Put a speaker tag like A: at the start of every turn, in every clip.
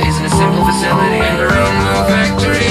A: stays in a simple facility in the own of factory.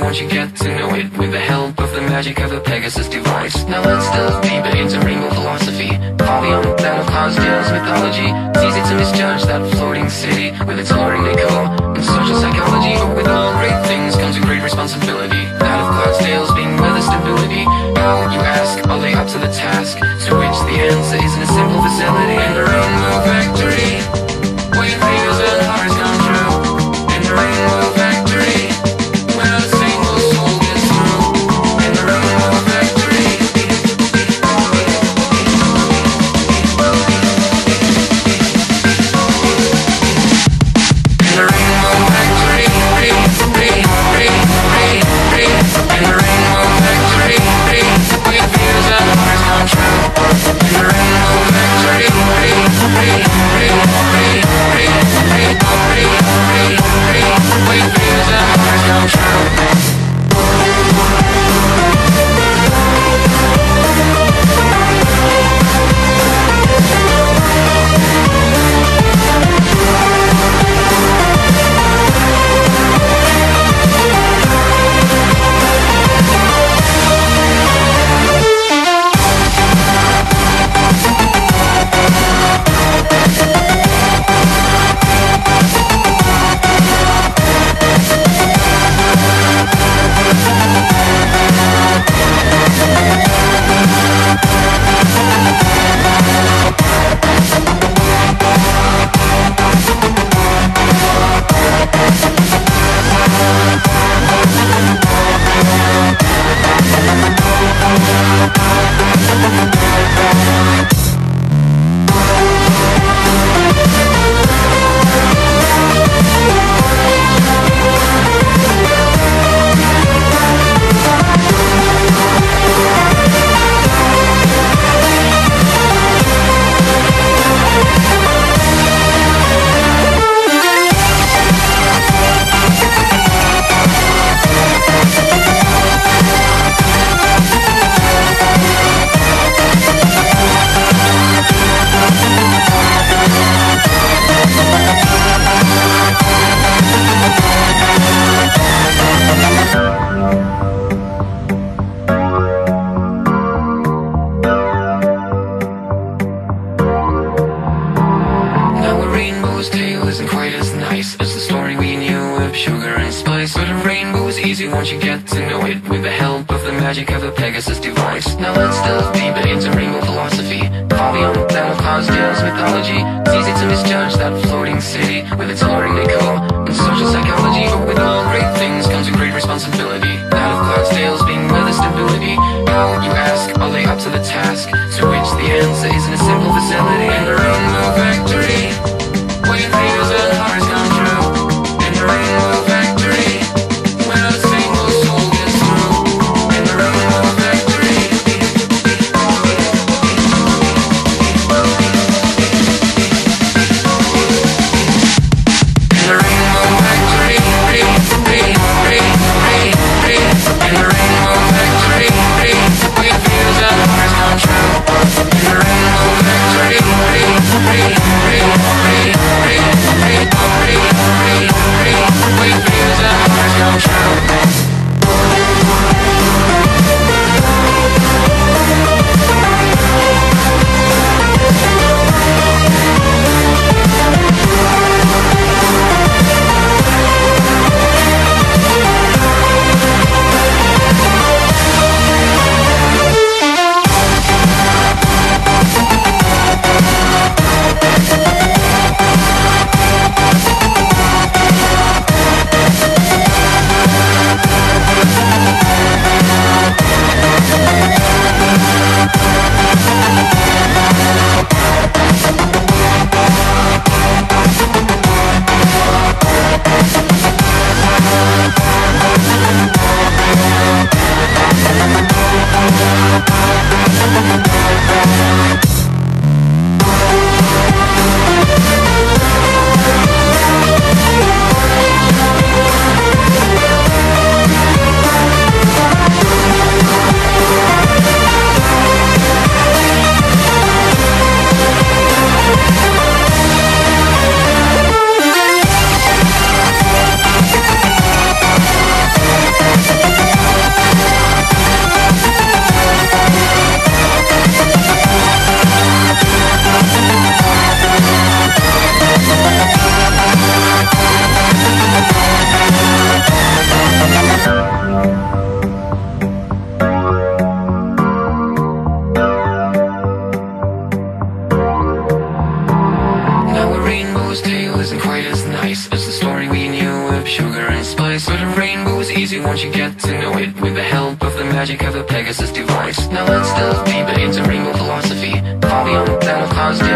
A: once you get to know it With the help of the magic of a Pegasus device. Now let's delve deeper into rainbow philosophy. Far beyond the battle clouds deals mythology. It's easy to misjudge that floating city With its luring decor. And social psychology But with all great things comes a great responsibility. That of Cloudsdale's being weather stability. How, you ask, are they up to the task? To which the answer is in a simple facility in the rainbow factory.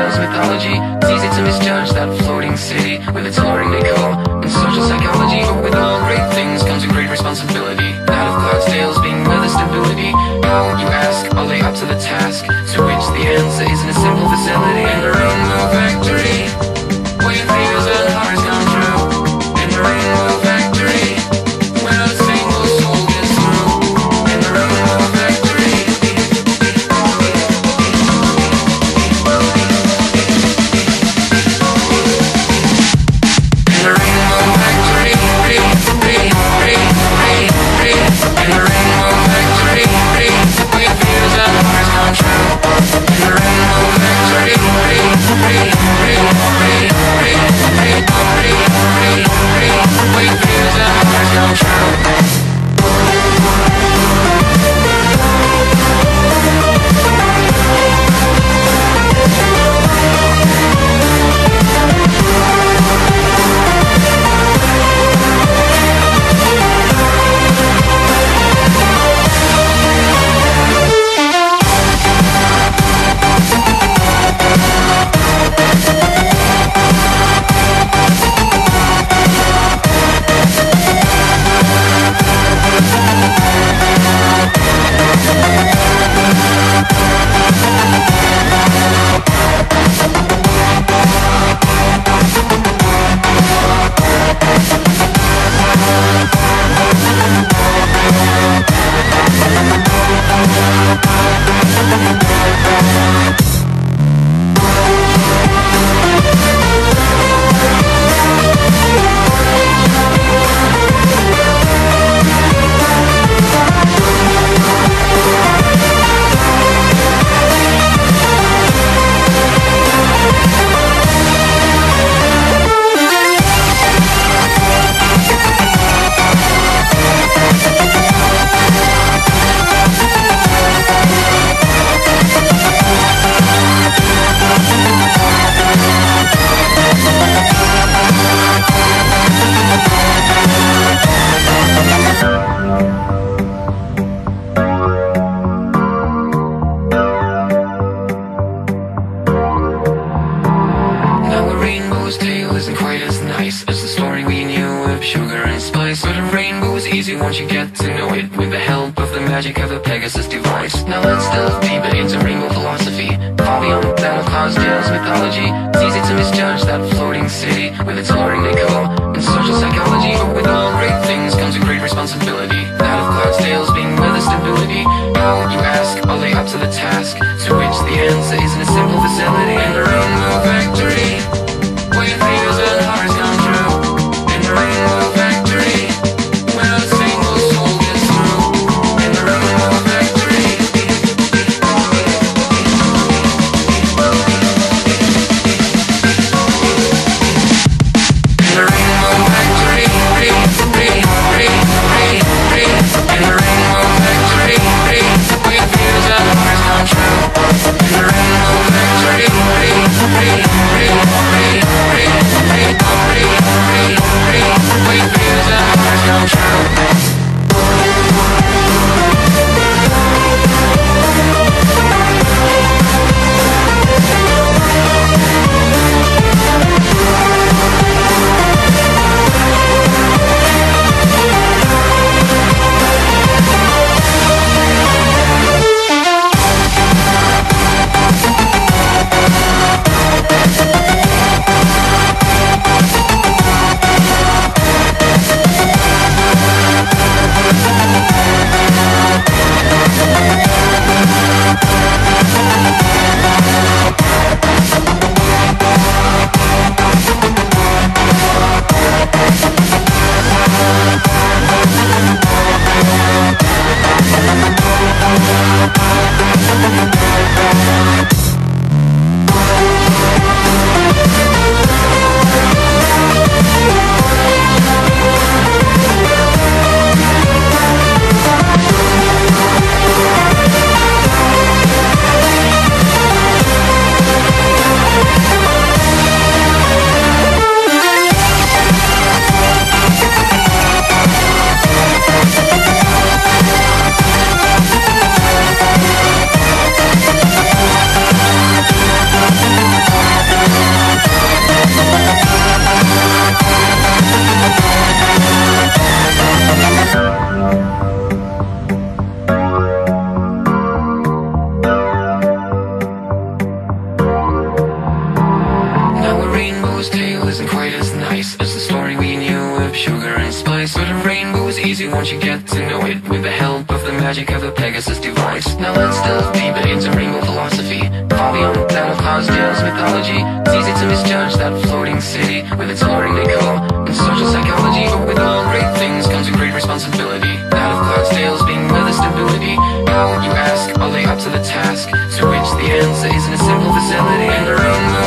A: Plato's mythology It's easy to misjudge that floating city With its alluring decor. And social psychology But with all great things comes a great responsibility. That of Cloudsdale's being weather stability. How, you ask, are they up to the task? To which the answer isn't a simple facility. And their own no factory ability Out of Cloudsdale's, being with a stability. Now you ask, I'll lay up to the task. To reach the answer isn't a simple facility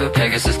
A: a Pegasus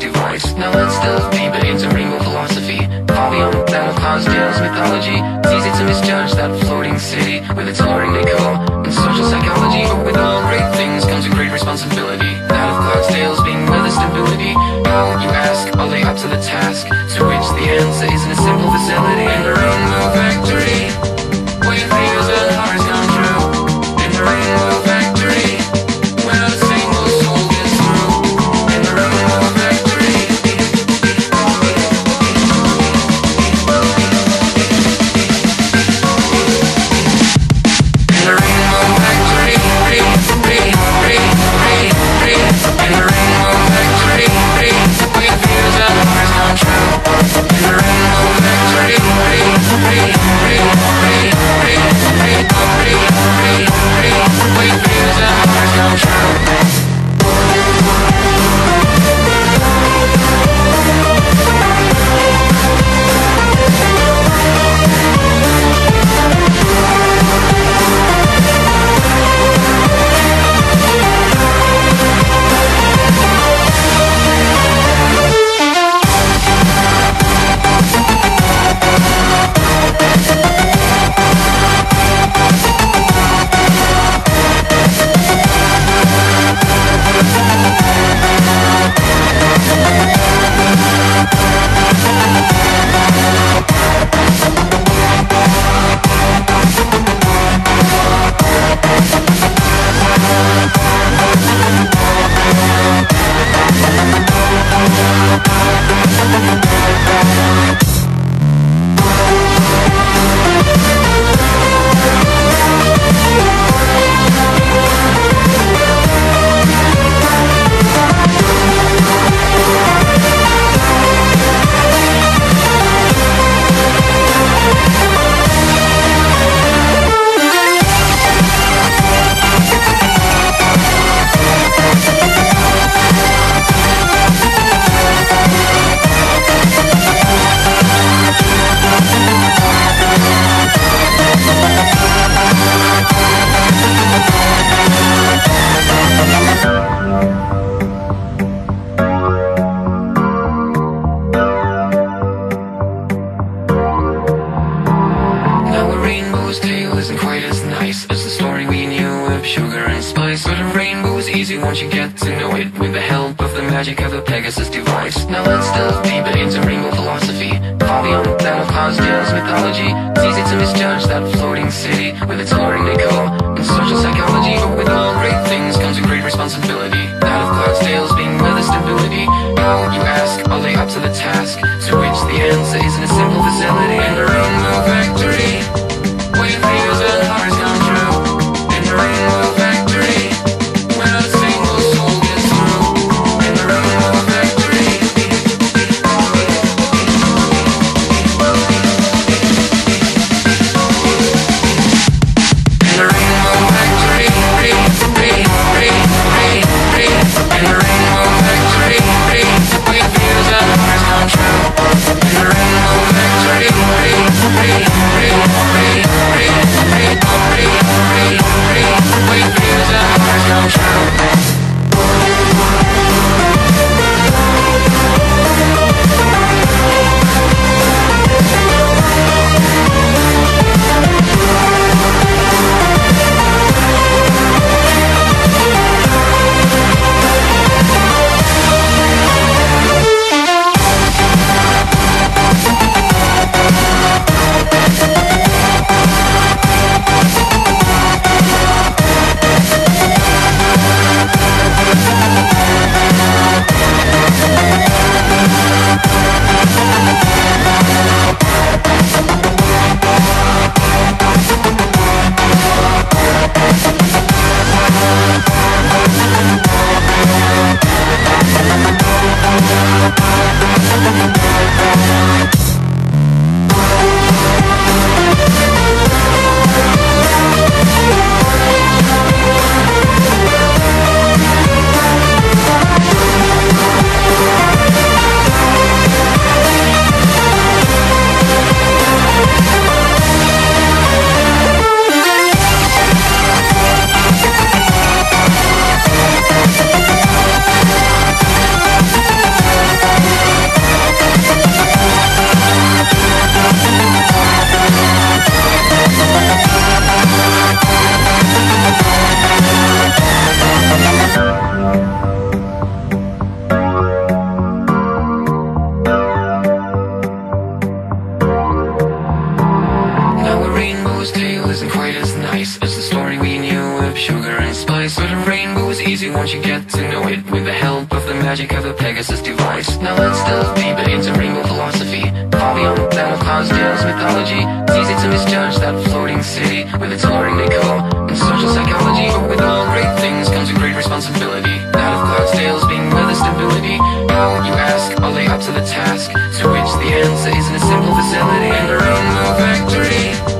A: Tomorrow's tale isn't quite as nice as the story we knew of sugar and spice. But a rainbow is easy once you get to know it With the help of the magic of a Pegasus device. Now let's delve deeper into rainbow philosophy. Folly on clouds, Cloudsdale's mythology. It's easy to misjudge that floating city With its alluring decor and social psychology. But with all great things comes a great responsibility. That of Cloudsdale's being weather stability. How, you ask, are they up to the task? To which the answer isn't a simple facility And a rainbow factory.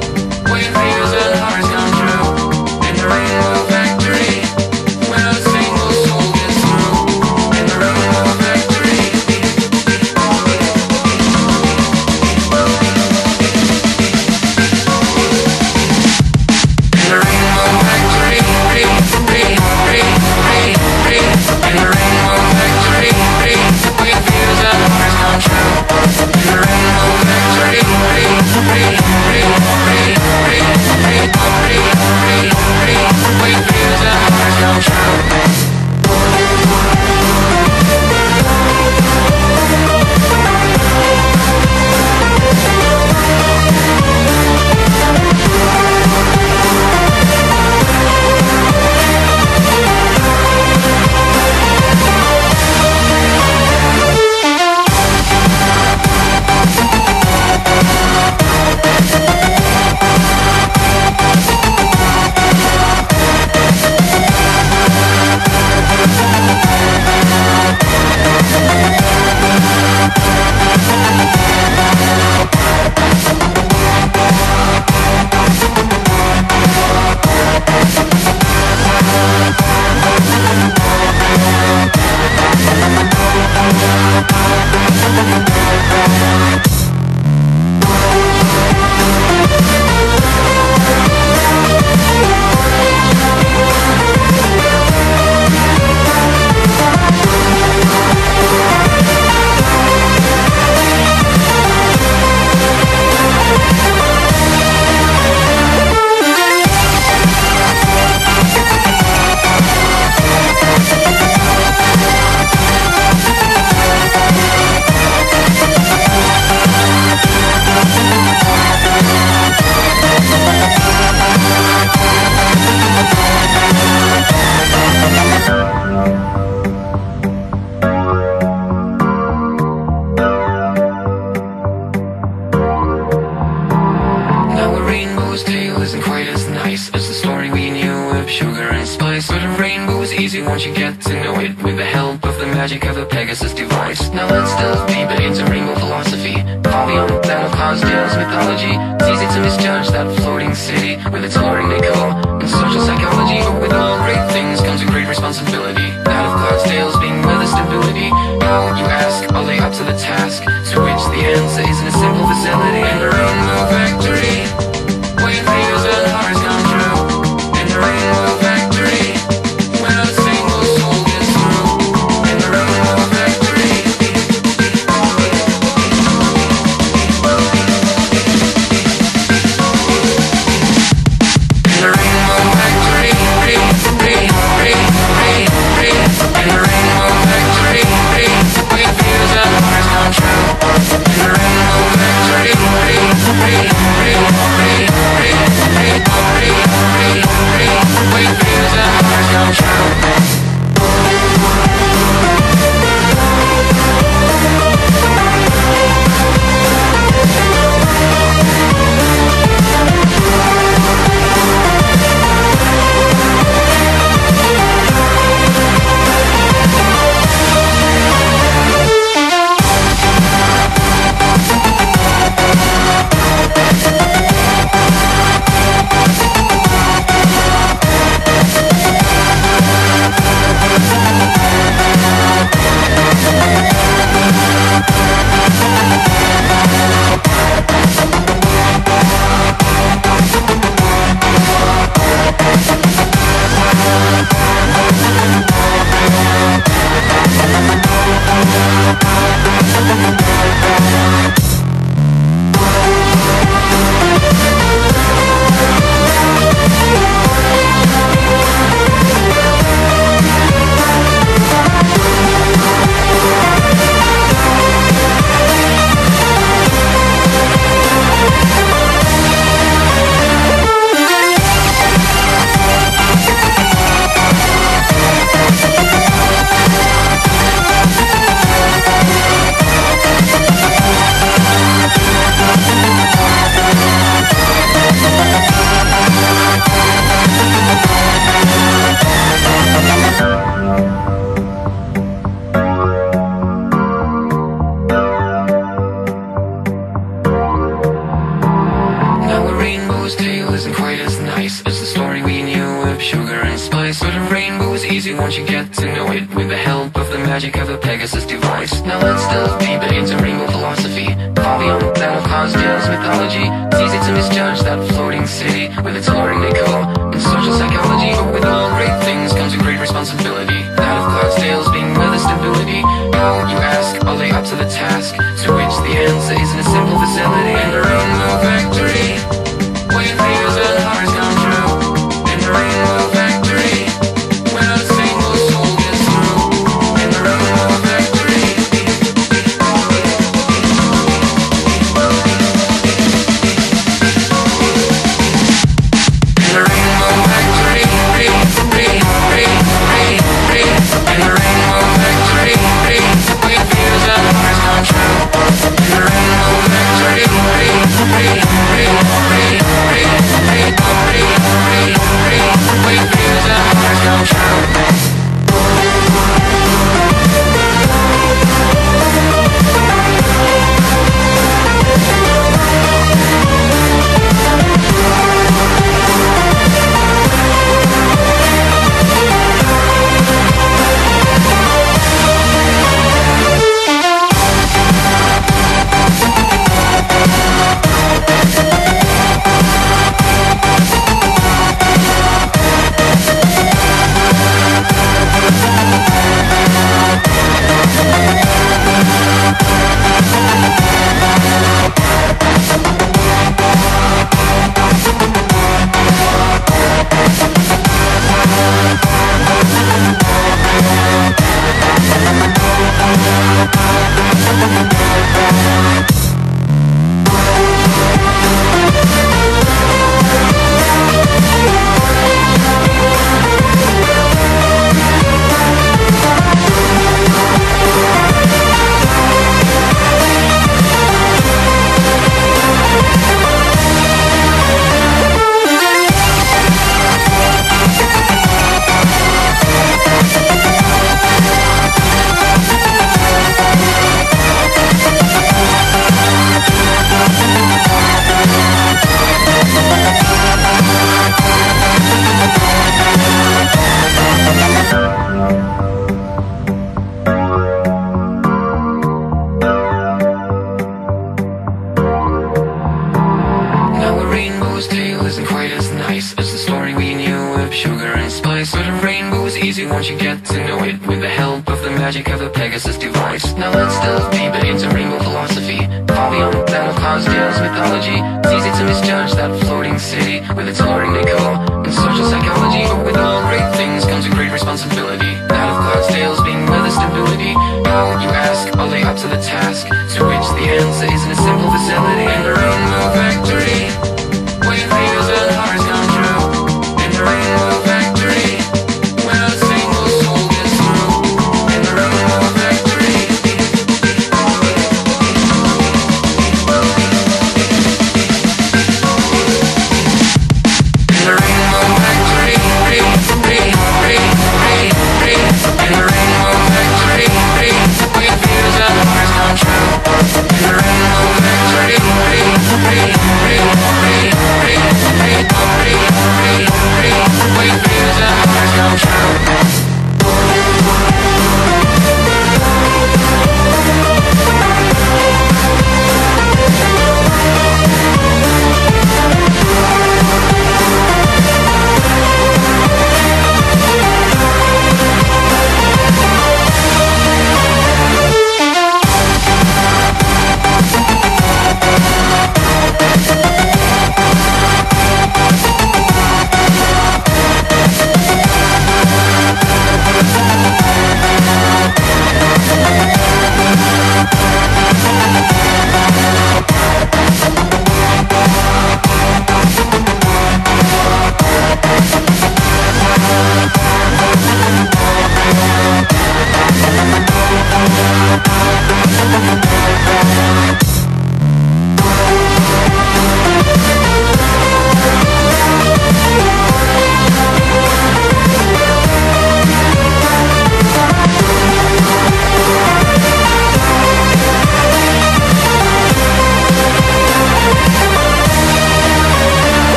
A: it with the help of the magic of a Pegasus device. Now let's delve deeper into Ringo philosophy. Volume that will cause deals mythology. It's easy to misjudge that floating city with its alluring decor and social psychology. But with all great things comes a great responsibility. That of Cloudsdale's being weather stability. How, you ask, are they up to the task? To which the answer is in a simple facility and a rainbow factory.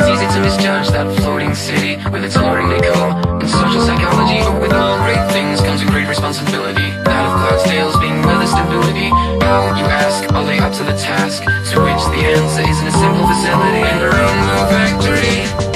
A: It's Easy to misjudge that floating city with its alluring decor. In social psychology, but with all great things comes a great responsibility. That of Cloudsdale's being weather stability. How, you ask, are they up to the task? To which the answer isn't a simple facility and a rainbow factory.